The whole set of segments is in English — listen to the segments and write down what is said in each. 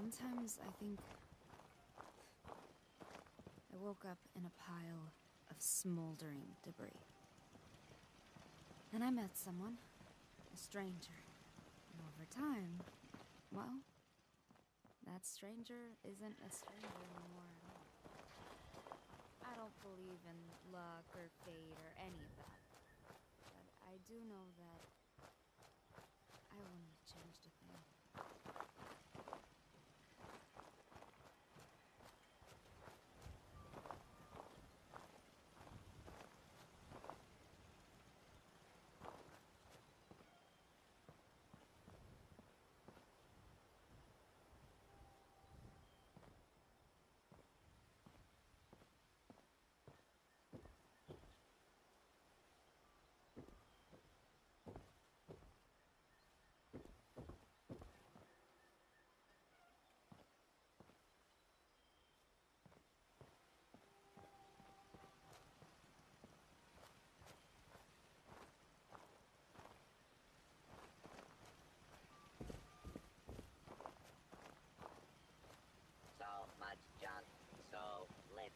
Sometimes I think. I woke up in a pile of smoldering debris. And I met someone, a stranger. And over time, well, that stranger isn't a stranger anymore at all. I don't believe in luck or fate or any of that. But I do know that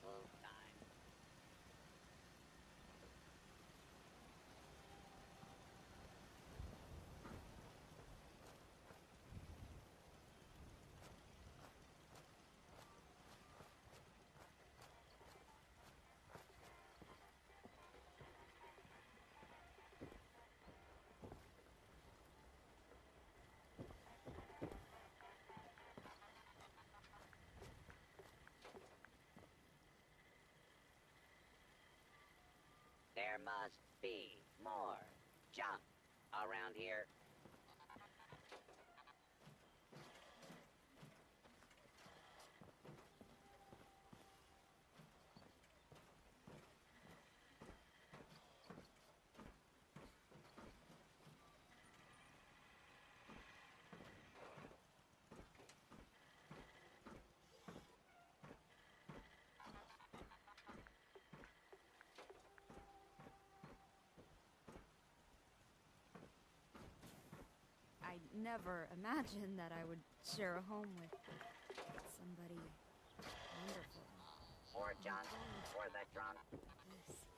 little time. There must be more junk around here. I never imagined that I would share a home with somebody wonderful. More junk for the drunk. This.